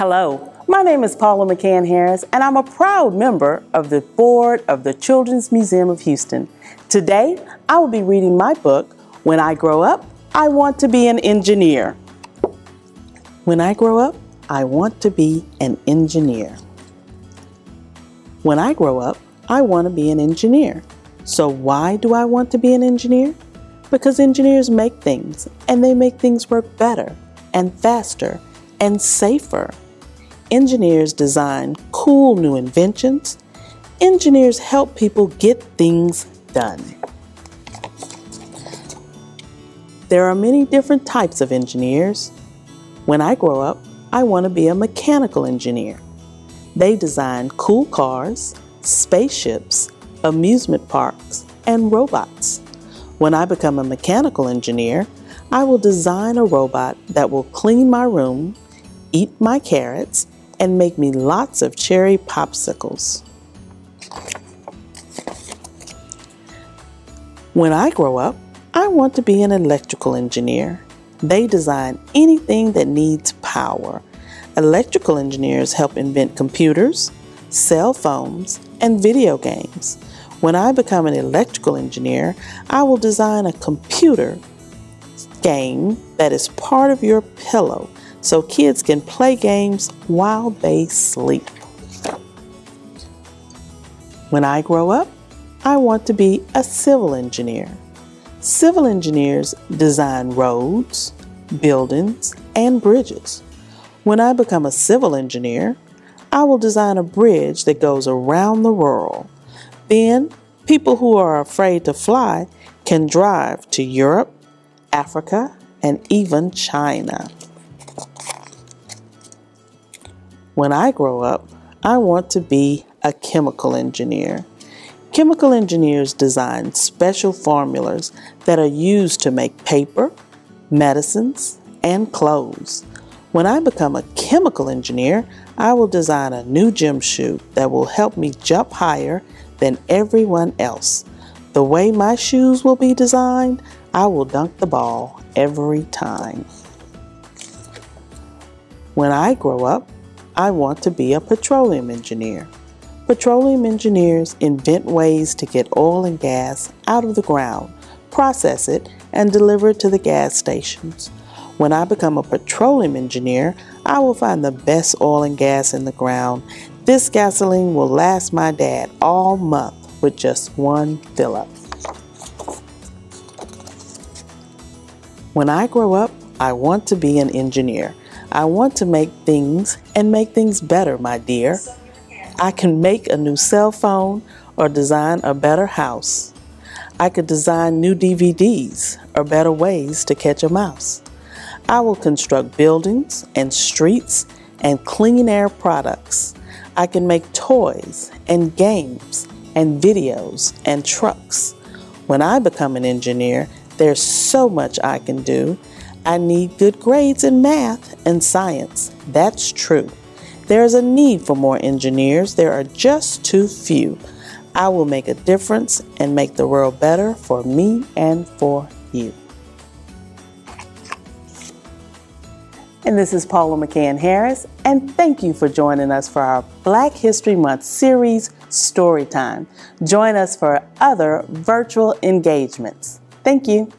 Hello, my name is Paula McCann Harris, and I'm a proud member of the board of the Children's Museum of Houston. Today, I will be reading my book, When I Grow Up, I Want to Be an Engineer. When I grow up, I want to be an engineer. When I grow up, I want to be an engineer. So, why do I want to be an engineer? Because engineers make things, and they make things work better, and faster, and safer. Engineers design cool new inventions. Engineers help people get things done. There are many different types of engineers. When I grow up, I want to be a mechanical engineer. They design cool cars, spaceships, amusement parks, and robots. When I become a mechanical engineer, I will design a robot that will clean my room, eat my carrots, and make me lots of cherry popsicles. When I grow up, I want to be an electrical engineer. They design anything that needs power. Electrical engineers help invent computers, cell phones, and video games. When I become an electrical engineer, I will design a computer game that is part of your pillow so kids can play games while they sleep. When I grow up, I want to be a civil engineer. Civil engineers design roads, buildings, and bridges. When I become a civil engineer, I will design a bridge that goes around the world. Then, people who are afraid to fly can drive to Europe, Africa, and even China. When I grow up, I want to be a chemical engineer. Chemical engineers design special formulas that are used to make paper, medicines, and clothes. When I become a chemical engineer, I will design a new gym shoe that will help me jump higher than everyone else. The way my shoes will be designed, I will dunk the ball every time. When I grow up, I want to be a petroleum engineer. Petroleum engineers invent ways to get oil and gas out of the ground, process it, and deliver it to the gas stations. When I become a petroleum engineer, I will find the best oil and gas in the ground. This gasoline will last my dad all month with just one fill up. When I grow up, I want to be an engineer. I want to make things and make things better, my dear. I can make a new cell phone or design a better house. I could design new DVDs or better ways to catch a mouse. I will construct buildings and streets and clean air products. I can make toys and games and videos and trucks. When I become an engineer, there's so much I can do I need good grades in math and science. That's true. There is a need for more engineers. There are just too few. I will make a difference and make the world better for me and for you. And this is Paula McCann Harris, and thank you for joining us for our Black History Month series, Storytime. Join us for other virtual engagements. Thank you.